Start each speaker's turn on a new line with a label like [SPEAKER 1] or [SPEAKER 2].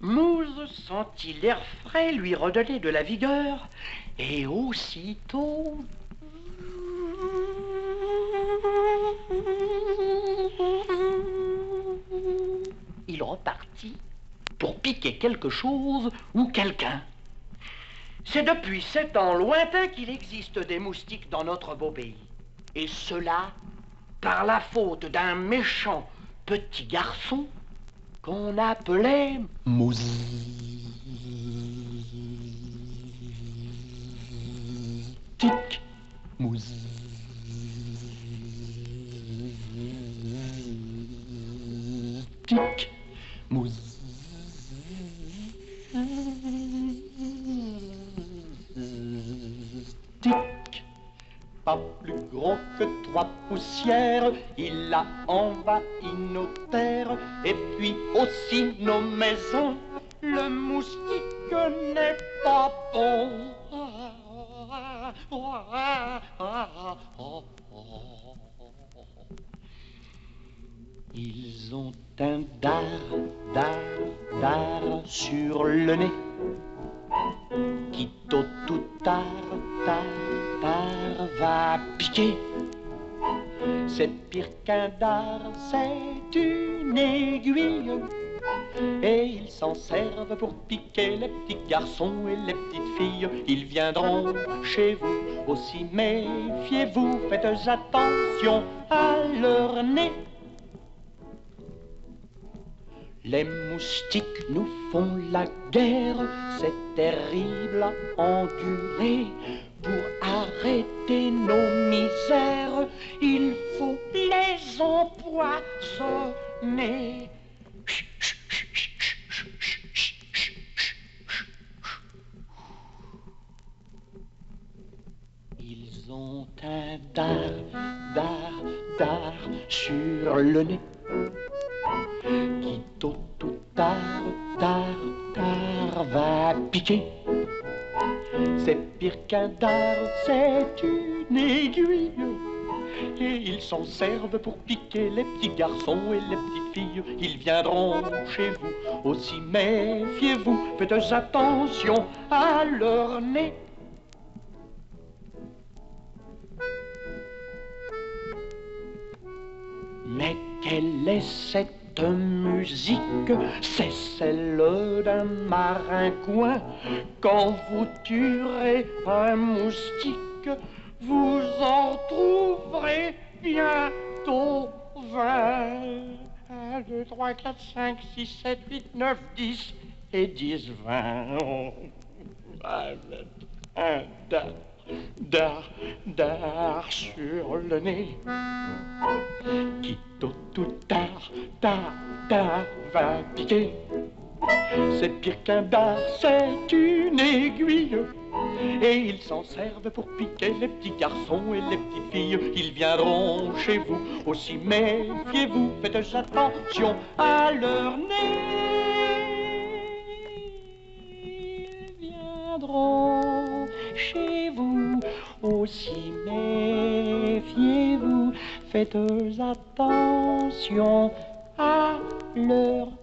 [SPEAKER 1] Mousse sentit l'air frais lui redonner de la vigueur, et aussitôt... Il repartit pour piquer quelque chose ou quelqu'un. C'est depuis sept ans lointains qu'il existe des moustiques dans notre beau pays. Et cela par la faute d'un méchant petit garçon qu'on appelait Moustique. Moustique. Moustique. Plus gros que trois poussières, il a envahi nos terres et puis aussi nos maisons. Le moustique n'est pas bon. Ils ont un dard, dard, dard sur le nez qui tôt tard, tard, tard va piquer. C'est pire qu'un dard, c'est une aiguille. Et ils s'en servent pour piquer les petits garçons et les petites filles. Ils viendront chez vous, aussi méfiez-vous, faites attention Les moustiques nous font la guerre, c'est terrible à endurer. Pour arrêter nos misères, il faut les empoisonner. Ils ont un dard, dard, dard sur le nez qui tôt ou tard, tard, tard va piquer. C'est pire qu'un dard, c'est une aiguille. Et ils s'en servent pour piquer les petits garçons et les petites filles. Ils viendront chez vous, aussi méfiez-vous, faites attention à leur nez. Mais quelle est cette musique C'est celle d'un maringouin. Quand vous tuerez un moustique, vous en trouverez bientôt vingt. 1, 2, 3, 4, 5, 6, 7, 8, 9, 10 et 10, 20. Oh. Un dard, dard, dard sur le nez qui tôt ou tard, tard, tard va piquer. C'est pire qu'un dard, c'est une aiguille. Et ils s'en servent pour piquer les petits garçons et les petites filles. Ils viendront chez vous, aussi méfiez-vous, faites attention à leur nez. Aussi méfiez-vous, faites attention à leur.